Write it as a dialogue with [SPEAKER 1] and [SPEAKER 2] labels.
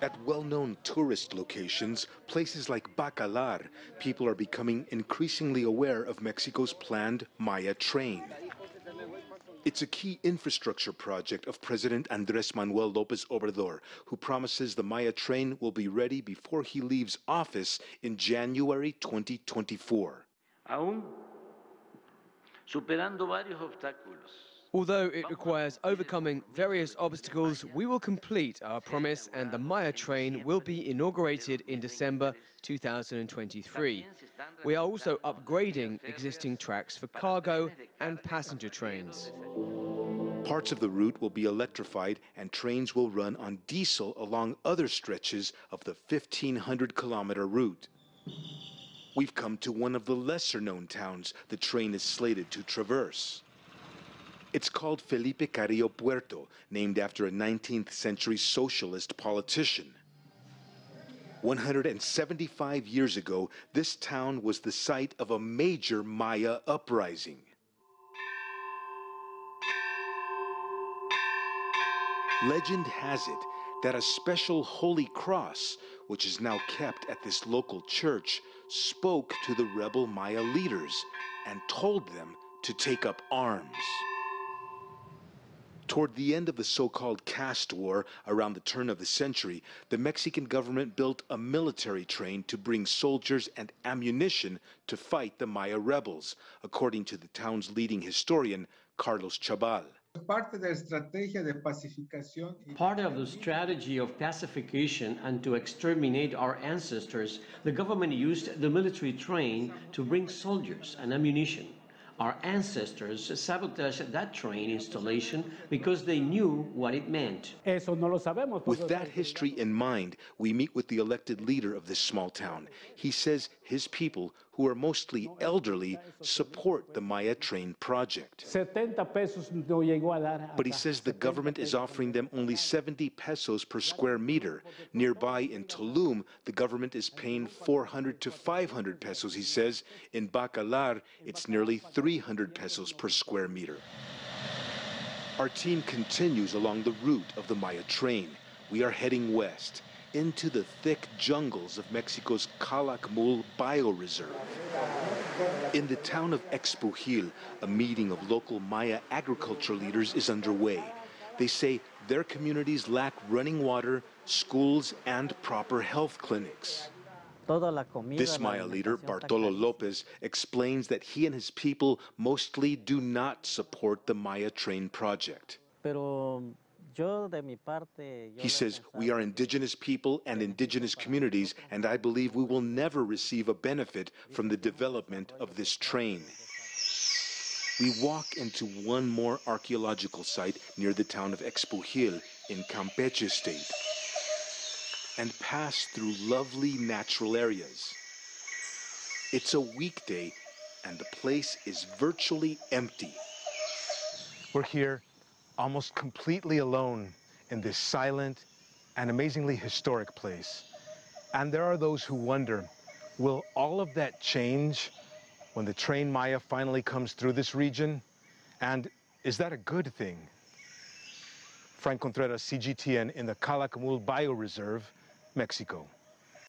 [SPEAKER 1] At well-known tourist locations, places like Bacalar, people are becoming increasingly aware of Mexico's planned Maya train. It's a key infrastructure project of President Andres Manuel Lopez Obrador, who promises the Maya train will be ready before he leaves office in January 2024.
[SPEAKER 2] Aún superando varios obstáculos.
[SPEAKER 3] Although it requires overcoming various obstacles, we will complete our promise and the Maya train will be inaugurated in December 2023. We are also upgrading existing tracks for cargo and passenger trains.
[SPEAKER 1] Parts of the route will be electrified and trains will run on diesel along other stretches of the 1500 kilometer route. We've come to one of the lesser known towns the train is slated to traverse. It's called Felipe Carrillo Puerto, named after a 19th century socialist politician. 175 years ago, this town was the site of a major Maya uprising. Legend has it that a special holy cross, which is now kept at this local church, spoke to the rebel Maya leaders and told them to take up arms. Toward the end of the so-called caste war around the turn of the century, the Mexican government built a military train to bring soldiers and ammunition to fight the Maya rebels, according to the town's leading historian, Carlos Chabal.
[SPEAKER 4] Part of the strategy of pacification and to exterminate our ancestors, the government used the military train to bring soldiers and ammunition. Our ancestors sabotaged that train installation because they knew what it meant.
[SPEAKER 1] With that history in mind, we meet with the elected leader of this small town. He says his people, who are mostly elderly, support the Maya train project. But he says the government is offering them only 70 pesos per square meter. Nearby in Tulum, the government is paying 400 to 500 pesos, he says. In Bacalar, it's nearly 300 pesos per square meter. Our team continues along the route of the Maya train. We are heading west into the thick jungles of Mexico's Calakmul bioreserve. In the town of Expujil, a meeting of local Maya agriculture leaders is underway. They say their communities lack running water, schools, and proper health clinics. This Maya leader, Bartolo Lopez, explains that he and his people mostly do not support the Maya train project. He says, We are indigenous people and indigenous communities, and I believe we will never receive a benefit from the development of this train. We walk into one more archaeological site near the town of Expujil in Campeche state and pass through lovely natural areas. It's a weekday and the place is virtually empty. We're here almost completely alone in this silent and amazingly historic place. And there are those who wonder, will all of that change when the train Maya finally comes through this region? And is that a good thing? Franc Contreras, CGTN in the Calakmul Bioreserve, Mexico.